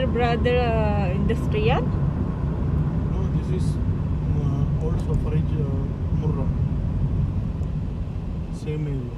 Here, brother, uh, industrial. No, this is uh, old suffrage uh, Murra. Same area.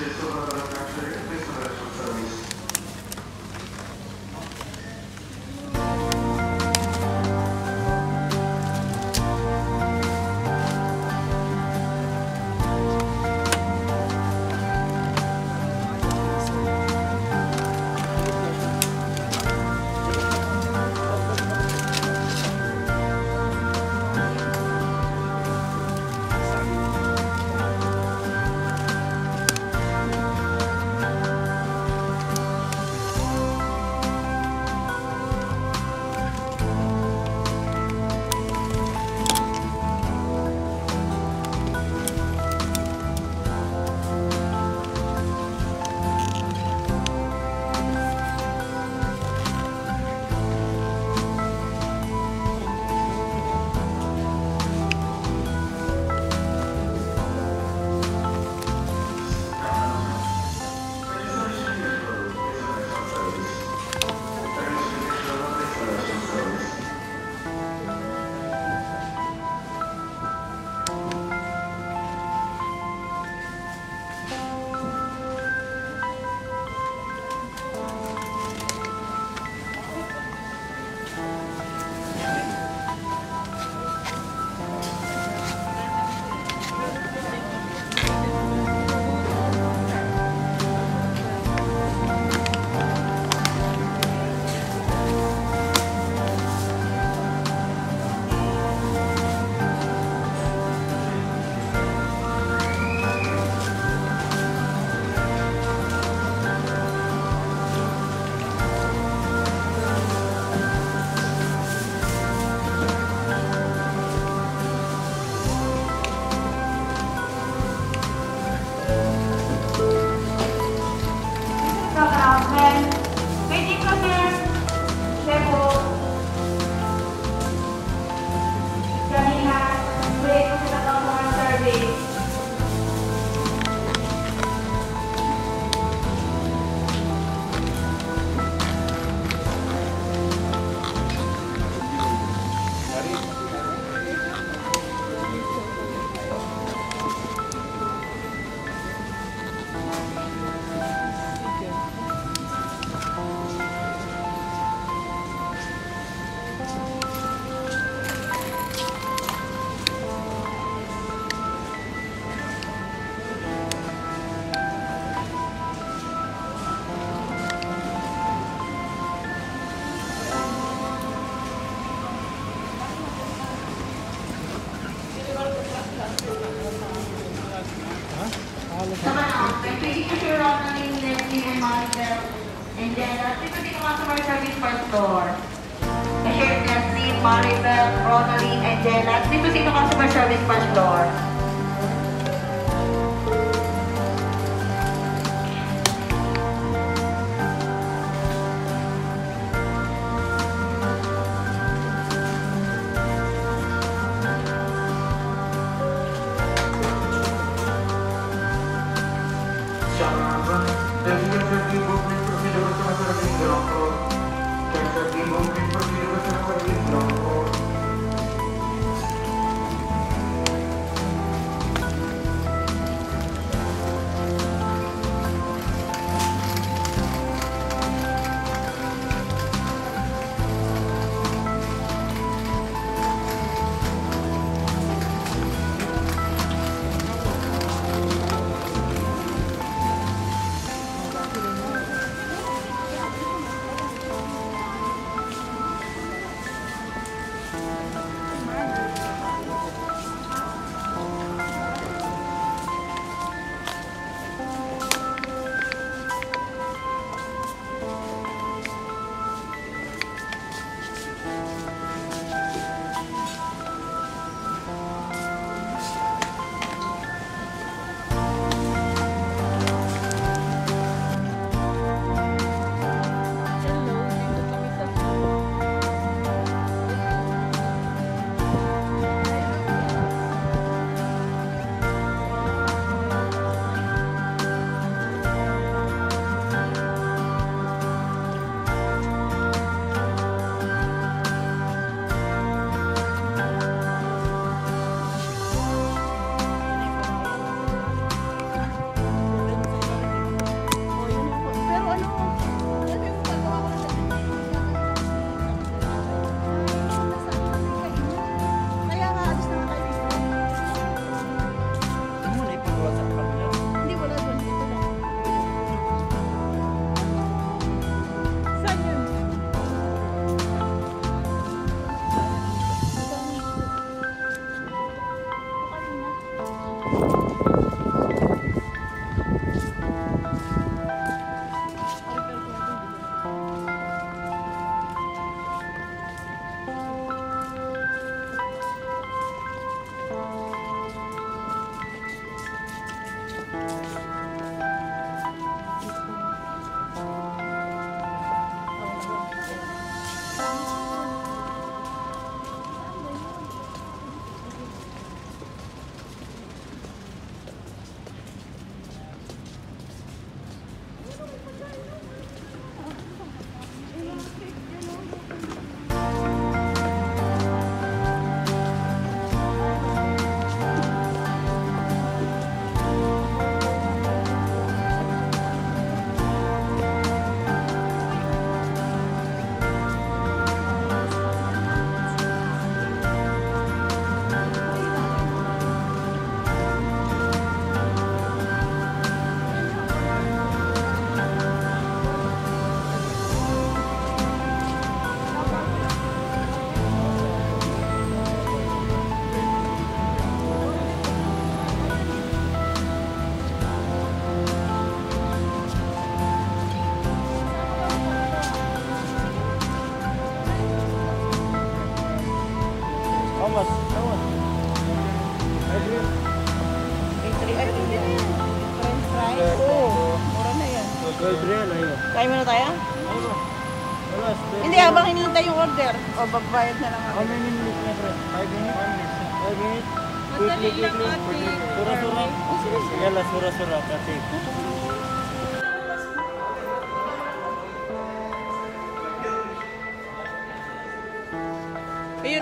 cierto Bye.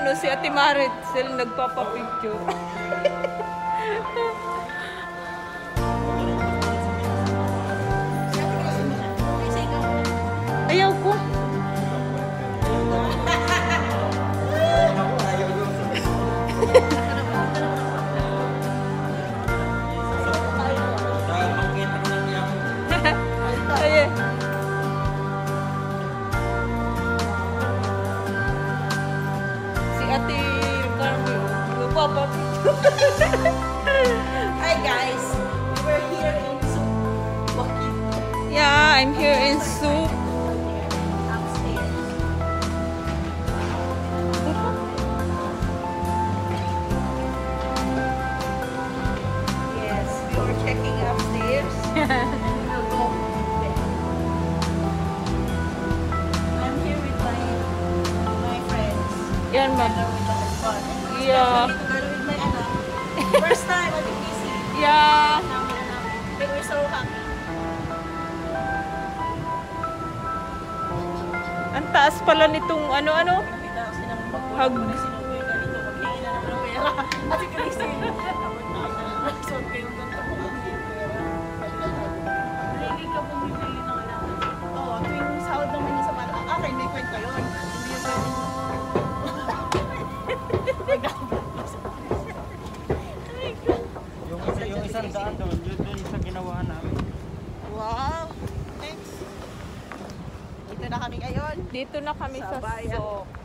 ano si Ate Marit, sila nagpapapicture. Yan, ma'am. Yeah. First time, I think busy. Yeah. But we're so happy. Ang taas pala nitong ano-ano. Hag. Kasi oh, kasi. Hindi ka bumibili ng alaman. Oo, tuwing sahod naman niya sa parang, ah, kay may. Hindi yung yung, isa, yung isang daan doon, yun doon sa ginawa namin. Wow! Thanks! Dito na kami ngayon. Dito na kami sa, sa bayan. Sok.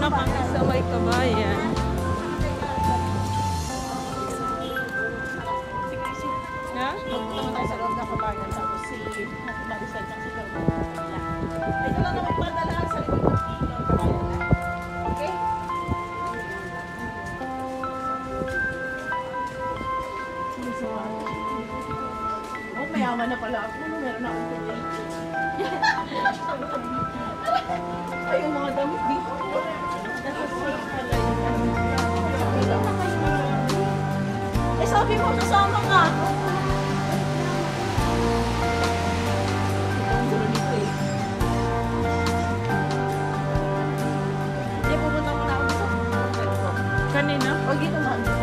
na kami sa may kabayan. gitu mantap